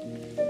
Kiedy pod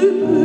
true.